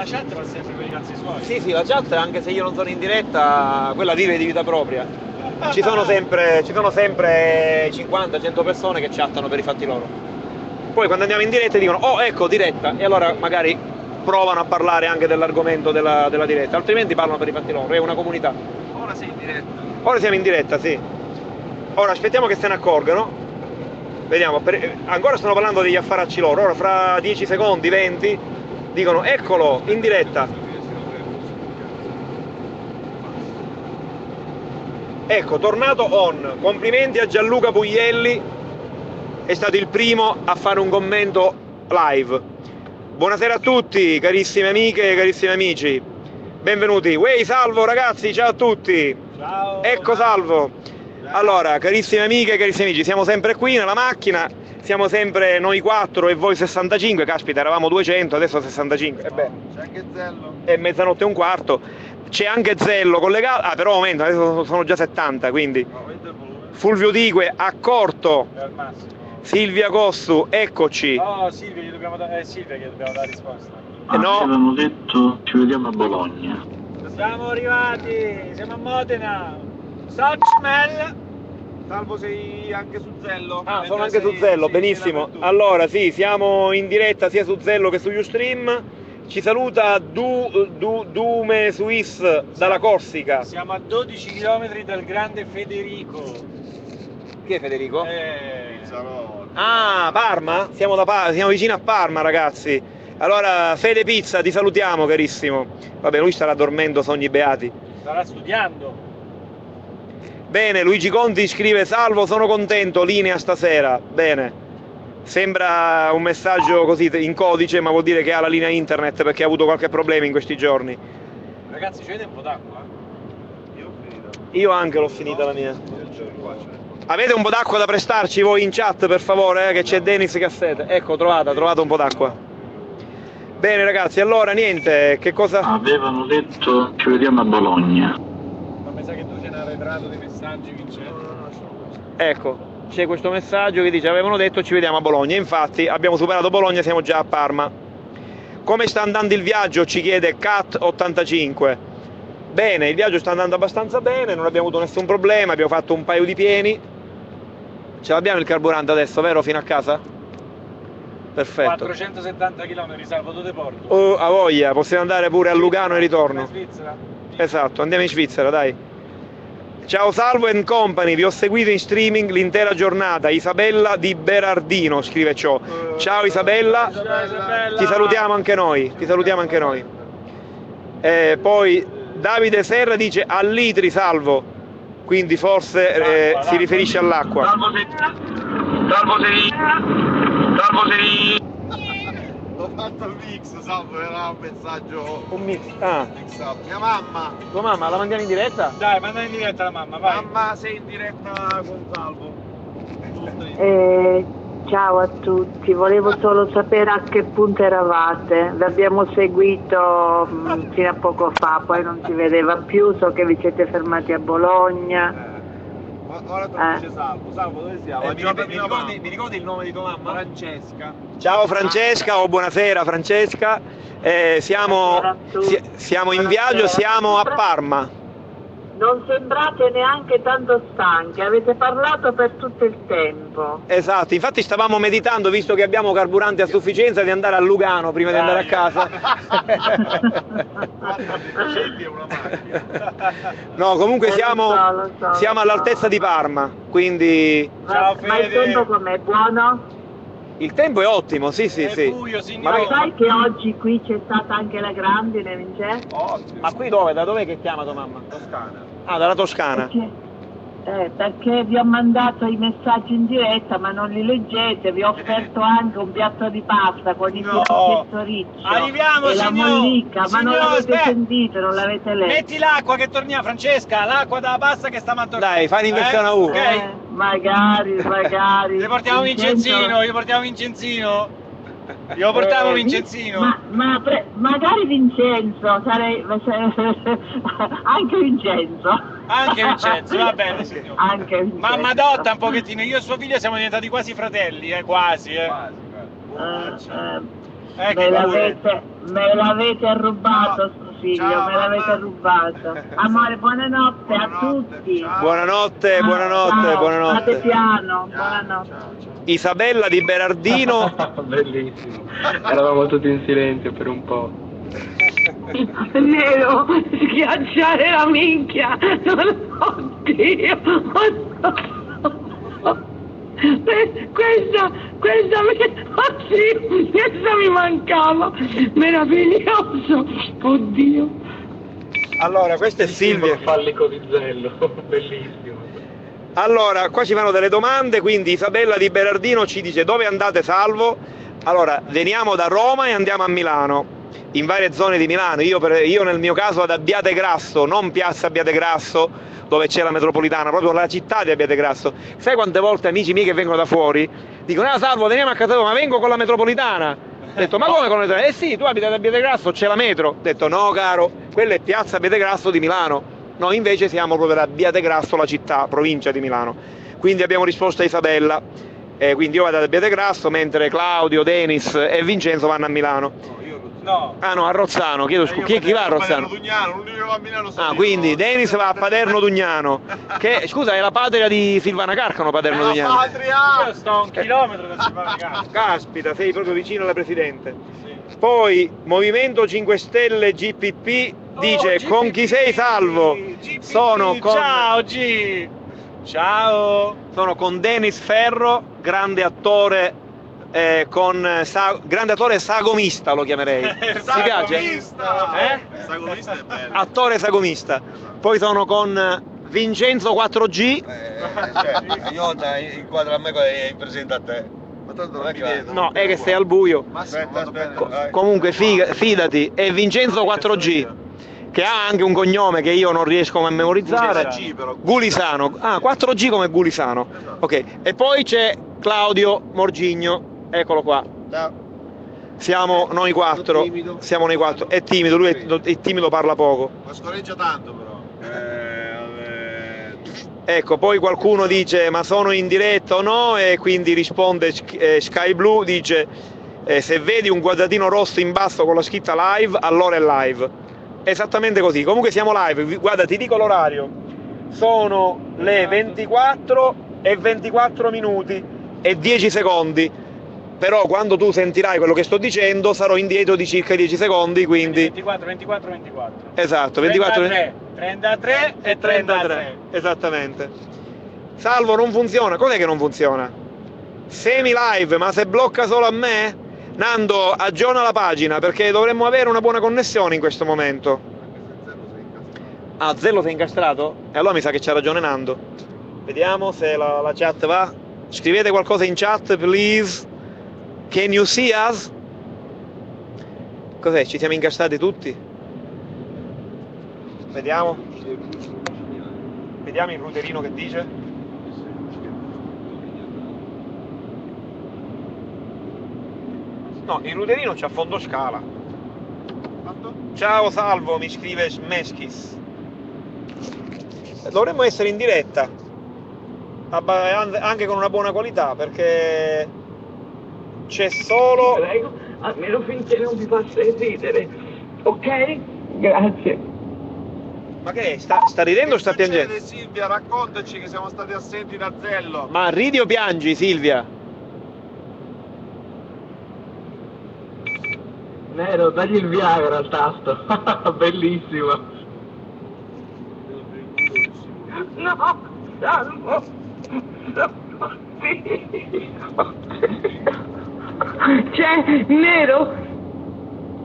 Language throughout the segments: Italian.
la chat va sempre per i cazzi suoi. Sì, sì, la chat, anche se io non sono in diretta, quella vive di vita propria. Ci sono sempre, ci sono sempre 50-100 persone che chattano per i fatti loro. Poi quando andiamo in diretta dicono, oh ecco, diretta, e allora magari provano a parlare anche dell'argomento della, della diretta, altrimenti parlano per i fatti loro, è una comunità. Ora sei in diretta. Ora siamo in diretta, sì. Ora aspettiamo che se ne accorgano. Vediamo, per- ancora stanno parlando degli affaracci loro, ora fra 10 secondi, 20, dicono eccolo, in diretta. Ecco, tornato on. Complimenti a Gianluca Puglielli, è stato il primo a fare un commento live. Buonasera a tutti, carissime amiche e carissimi amici. Benvenuti. Wey, salvo ragazzi, ciao a tutti. Ciao. Ecco Salvo. Allora, carissime amiche e carissimi amici, siamo sempre qui nella macchina, siamo sempre noi 4 e voi 65, caspita, eravamo 200, adesso 65. E beh, C'è anche Zello. è mezzanotte e un quarto. C'è anche Zello collegato, ah però aumenta, adesso sono già 70, quindi. Fulvio Digue, accorto, È al massimo. Silvia Costu, eccoci. Oh, Silvia, gli dobbiamo dare. È Silvia che dobbiamo dare risposta. Eh, no. Avevano detto ci vediamo a Bologna. Siamo arrivati, siamo a Modena. Sacmel. Salvo sei anche su Zello. Ah, Mentre sono anche su sei- Zello, sei benissimo. Allora, sì, siamo in diretta sia su Zello che su Ustream. Ci saluta du, du, Dume Suisse dalla Corsica. Siamo a 12 km dal grande Federico. Chi è Federico? Eh, Ah, Parma? Siamo, da Pa- siamo vicino a Parma, ragazzi. Allora, Fede Pizza, ti salutiamo, carissimo. Vabbè, lui starà dormendo sogni beati. starà studiando. Bene, Luigi Conti scrive: Salvo, sono contento, linea stasera. Bene. Sembra un messaggio così in codice, ma vuol dire che ha la linea internet perché ha avuto qualche problema in questi giorni. Ragazzi, c'è un po' d'acqua? Io credo. Io anche l'ho finita la mia. Avete un po' d'acqua da prestarci voi in chat, per favore, eh, che c'è Denis Cassete. Ecco, trovata, trovato un po' d'acqua. Bene, ragazzi, allora niente, che cosa. Avevano detto ci vediamo a Bologna. Ma mi sa che tu c'è un arretrato dei messaggi, Vincenzo. Ecco, c'è questo messaggio che dice: Avevano detto ci vediamo a Bologna. Infatti, abbiamo superato Bologna, siamo già a Parma. Come sta andando il viaggio? Ci chiede Cat85. Bene, il viaggio sta andando abbastanza bene, non abbiamo avuto nessun problema, abbiamo fatto un paio di pieni. Ce l'abbiamo il carburante adesso, vero? Fino a casa? Perfetto. 470 km, salvo dove porto? Oh, a voglia, possiamo andare pure a Lugano e In ritorno. Svizzera? Esatto, andiamo in Svizzera, dai. Ciao Salvo and Company, vi ho seguito in streaming l'intera giornata. Isabella di Berardino scrive ciò. Ciao Isabella, ti salutiamo anche noi, ti salutiamo anche noi. Eh, poi Davide Serra dice a litri Salvo, quindi forse eh, si riferisce all'acqua. Salvo sei. Salvo sei. Salvo. L'ho fatto il mix, salvo, era un messaggio Un mix. Ah, mixato. Mia mamma, tua mamma la mandiamo in diretta? Dai, manda in diretta la mamma, vai. mamma sei in diretta con Salvo. Eh, ciao a tutti, volevo solo sapere a che punto eravate. Vi abbiamo seguito mm, fino a poco fa, poi non si vedeva più, so che vi siete fermati a Bologna. Ma ora tu Eh. Salvo, Salvo dove siamo? Eh, mi, mi di ricordi, mi ricordi il nome di tua mamma? Francesca. Ciao Francesca o buonasera Francesca, Eh, siamo, si- siamo in viaggio, siamo a Parma. Non sembrate neanche tanto stanchi, avete parlato per tutto il tempo. Esatto, infatti stavamo meditando, visto che abbiamo carburante a sufficienza, di andare a Lugano prima di andare a casa. No, comunque Eh, lo siamo, so, lo so, siamo lo so. all'altezza di Parma, quindi Ciao, Ma il Fede. tempo com'è? Buono? il tempo è ottimo, sì sì È sì. buio, Ma sai che oggi qui c'è stata anche la grandine, Vincenzo? Ottimo. Ma qui dove? Da dov'è che chiama tua mamma? Toscana. Ah, dalla Toscana. Perché, eh, perché vi ho mandato i messaggi in diretta ma non li leggete, vi ho offerto anche un piatto di pasta con i No. fiocchetti riccio Arriviamo, e la signor. mollica, ma non Signor, l'avete aspetta. sentito, non l'avete letto. Metti l'acqua che torniamo, Francesca, l'acqua della pasta che sta tornando. Dai, fai l'inversione a U. Ok. Eh, magari, magari. Gli portiamo Vincenzo- Vincenzino, gli portiamo Vincenzino. Glielo portiamo Eh, Vincenzino. Ma, ma pre- magari Vincenzo, sarei, anche Vincenzo. Anche Vincenzo, va bene, signor. Anche Vincenzo. Mamma Dotta un pochettino, io e suo figlio siamo diventati quasi fratelli, eh, quasi, eh. Quasi, quasi. Eh, eh, Eh, Me l'avete, me l'avete rubato, Ciao. Figlio, Ciao, me l'avete rubato. Amore, buonanotte, Buonanotte, a tutti. ciao. Buonanotte, Ah, buonanotte, ciao, Fate buonanotte. piano, Ciao, buonanotte. ciao, ciao. Isabella di Berardino, Bellissimo. Eravamo tutti in silenzio per un po'. Nero, schiacciare la minchia. Oddio. Questa, questa mi, oddio, questa mi mancava. Meraviglioso. Oddio. allora questa è Silvia. fallico di Zello, bellissimo. Allora, qua ci fanno delle domande, quindi Isabella di Berardino ci dice dove andate salvo? Allora, veniamo da Roma e andiamo a Milano, in varie zone di Milano. Io, per- io nel mio caso ad Abbiate Grasso, non piazza Abbiate Grasso, dove c'è la metropolitana, proprio la città di Abbiate Grasso. Sai quante volte amici miei che vengono da fuori dicono, ah salvo, veniamo a casa tua, ma vengo con la metropolitana. Ho detto, ma come con la metropolitana? Eh sì, tu abiti ad Abbiate Grasso, c'è la metro. Ho detto, no caro, quella è piazza Abbiate Grasso di Milano. Noi invece siamo proprio da Abbiate Grasso, la città, provincia di Milano. Quindi abbiamo risposto a Isabella. Eh, quindi io vado ad Abbiate Grasso, mentre Claudio, Denis e Vincenzo vanno a Milano. No. Ah no, a Rozzano, chiedo Eh, scusa. io Chi, chi va a Paderno Rozzano? Dugnano, l'unico che va a Milano sono Ah, io. quindi Denis va a Paderno Dugnano. Che, scusa, è la patria di Silvana Carcano, Paderno È la Dugnano. patria! Io sto a un chilometro da Silvana Casa. Caspita, sei proprio vicino alla Presidente. Sì. Poi Movimento 5 Stelle GPP dice Oh, con chi sei salvo? GPP, Sono con, Ciao G. Ciao. sono con Denis Ferro, grande attore eh, con sa- grande attore sagomista lo chiamerei. Ti piace? Sagomista! Eh? Sagomista è bello. Attore sagomista. Poi sono con Vincenzo 4G. Eh, cioè, io inquadra a me e presenta a te. Ma tanto non mi vedo. No, è che sei al buio. Aspetta, aspetta. Co- comunque figa- fidati, è Vincenzo 4G, che ha anche un cognome che io non riesco a memorizzare. G però. Gulisano. Ah, 4G come Gulisano. Ok, e poi c'è Claudio Morgigno, eccolo qua. Ciao. Siamo noi quattro. Siamo noi quattro. È timido, lui è, è timido, parla poco. Ma scorreggia tanto però. Eh. Ecco, poi qualcuno dice ma sono in diretta o no? E quindi risponde eh, Sky Blue, dice eh, se vedi un quadratino rosso in basso con la scritta live, allora è live. Esattamente così, comunque siamo live, guarda ti dico l'orario, sono le 24 e 24 minuti e 10 secondi, però quando tu sentirai quello che sto dicendo sarò indietro di circa 10 secondi, quindi 24, 24, 24. esatto, 24 33, 33 e 33. Esattamente. Salvo non funziona. Cos'è che non funziona? Semi live, ma se blocca solo a me? Nando, aggiorna la pagina perché dovremmo avere una buona connessione in questo momento. Ah, Zello sei incastrato? E allora mi sa che c'ha ragione Nando. Vediamo se la, la chat va. Scrivete qualcosa in chat, please. Can you see us? Cos'è? Ci siamo incastrati tutti? Vediamo. Vediamo il routerino che dice. No, il routerino c'ha fondo scala. Ciao Salvo, mi scrive Smeskis. Dovremmo essere in diretta. Anche con una buona qualità perché c'è solo. Prego, almeno finché non vi faccia ridere. Ok? Grazie. Ma che è? Sta, sta ridendo o sta Che piangendo? Silvia, raccontaci che siamo stati assenti da Zello. Ma ridi o piangi Silvia? Nero, dagli il Viagra al tasto. Bellissimo. No, salvo. C'è nero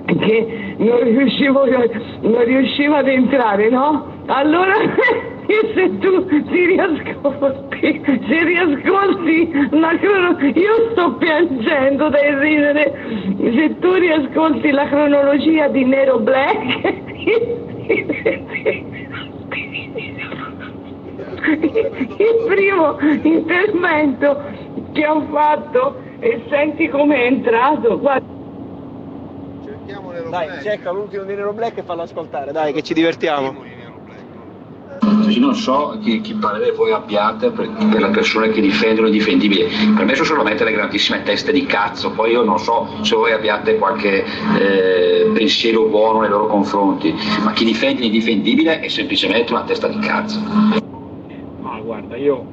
che non riuscivo, non riuscivo ad entrare, no? Allora se tu ti riascolti, se riascolti la crono- io sto piangendo dai ridere, se tu riascolti la cronologia di Nero Black il primo intervento che ho fatto e senti come è entrato guarda Cerchiamo Nero Dai, Black. cerca l'ultimo di Nero Black e fallo ascoltare, dai che ci divertiamo. Io non so che, che parere voi abbiate per, per le persone che difendono i difendibili. Per me sono solamente le grandissime teste di cazzo, poi io non so se voi abbiate qualche eh, pensiero buono nei loro confronti, ma chi difende l'indifendibile è semplicemente una testa di cazzo. Ma guarda, io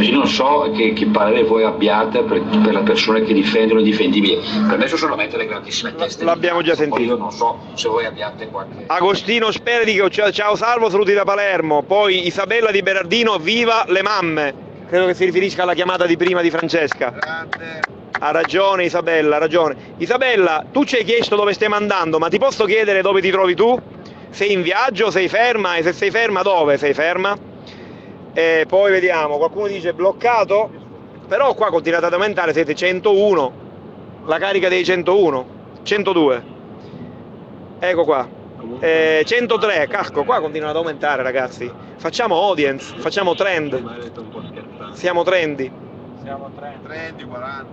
Io non so che, che parere voi abbiate per, per le persone che difendono i difendibili. Per me sono solamente le grandissime teste. l'abbiamo già poi sentito. Io non so se voi abbiate qualche. Agostino Sperdi, ciao, ciao Salvo, saluti da Palermo. Poi Isabella di Berardino, viva le mamme. Credo che si riferisca alla chiamata di prima di Francesca. Grande. Ha ragione Isabella, ha ragione. Isabella, tu ci hai chiesto dove stiamo andando, ma ti posso chiedere dove ti trovi tu? Sei in viaggio? Sei ferma? E se sei ferma dove sei ferma? E poi vediamo, qualcuno dice bloccato, però qua continuate ad aumentare, siete 101, la carica dei 101, 102, ecco qua, Eh, 103, casco, qua continuano ad aumentare ragazzi, facciamo audience, facciamo trend, siamo trendy. siamo tre. 30, 40.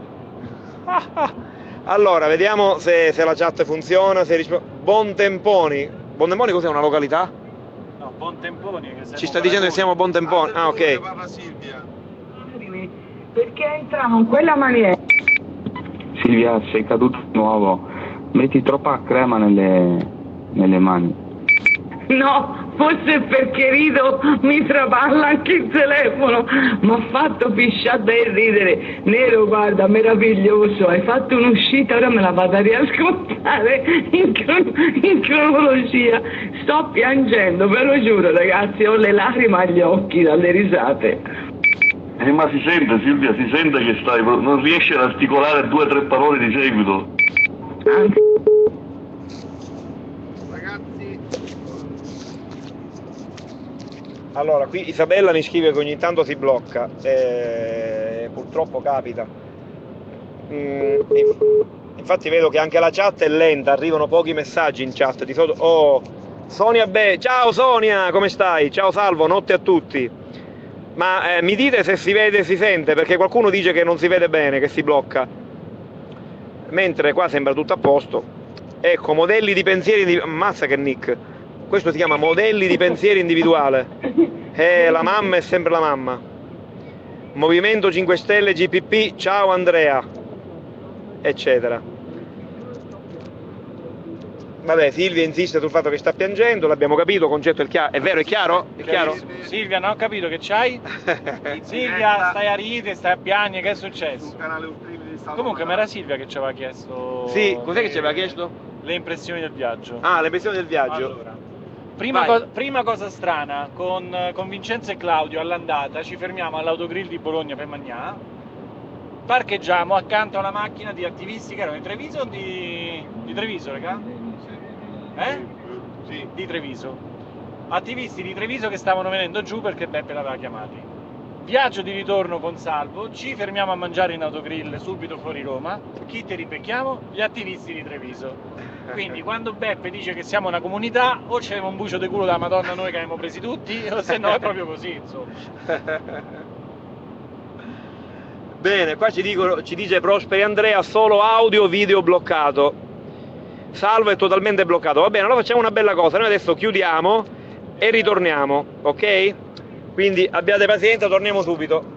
Allora, vediamo se, se la chat funziona, se rispo- Bontemponi, Bontemponi cos'è una località? Bontemponi. Che Ci sta dicendo che siamo Bontemponi, ah ok. Parla Silvia. Perché entrano in quella maniera? Silvia, sei caduto di nuovo. Metti troppa crema nelle, nelle mani. No, forse perché rido mi traballa anche il telefono. Mi ha fatto pisciare e ridere. Nero, guarda, meraviglioso. Hai fatto un'uscita, ora me la vado a riascoltare in, cron- in cronologia. Sto piangendo, ve lo giuro, ragazzi, ho le lacrime agli occhi dalle risate. Eh, ma si sente Silvia, si sente che stai, non riesci ad articolare due o tre parole di seguito. Anzi, Ragazzi, Allora, qui Isabella mi scrive che ogni tanto si blocca, eh, purtroppo capita. Mm, inf- infatti vedo che anche la chat è lenta, arrivano pochi messaggi in chat. Di solito... Oh, Sonia Be, ciao Sonia, come stai? Ciao Salvo, notte a tutti. Ma eh, mi dite se si vede e si sente, perché qualcuno dice che non si vede bene, che si blocca. Mentre qua sembra tutto a posto. Ecco, modelli di pensieri di... Mazza che nick. Questo si chiama modelli di pensiero individuale. Eh, la mamma è sempre la mamma. Movimento 5 Stelle GPP, ciao Andrea, eccetera. Vabbè, Silvia insiste sul fatto che sta piangendo, l'abbiamo capito, concetto è chiaro. È vero, è chiaro? È chiaro? Silvia, non ho capito che c'hai? Silvia, stai a ridere, stai a piangere, che è successo? Comunque, mi era Silvia che ci aveva chiesto. Sì, cos'è che ci aveva chiesto? Le impressioni del viaggio. Ah, le pensioni del viaggio. Allora, prima, co- prima cosa strana, con, con Vincenzo e Claudio all'andata ci fermiamo all'autogrill di Bologna per Magnà, parcheggiamo accanto alla macchina di attivisti che erano di Treviso o di, di Treviso, raga? Eh? Sì. Di Treviso. Attivisti di Treviso che stavano venendo giù perché Beppe l'aveva chiamati. Viaggio di ritorno con Salvo, ci fermiamo a mangiare in autogrill subito fuori Roma. Chi ti ribecchiamo? Gli attivisti di Treviso. Quindi quando Beppe dice che siamo una comunità, o c'è un bucio di culo della Madonna noi che abbiamo presi tutti, o se no è proprio così, insomma. Bene, qua ci, dicono, ci dice Prosperi Andrea, solo audio, video bloccato. Salvo è totalmente bloccato. Va bene, allora facciamo una bella cosa. Noi adesso chiudiamo e ritorniamo, ok? Quindi abbiate pazienza, torniamo subito.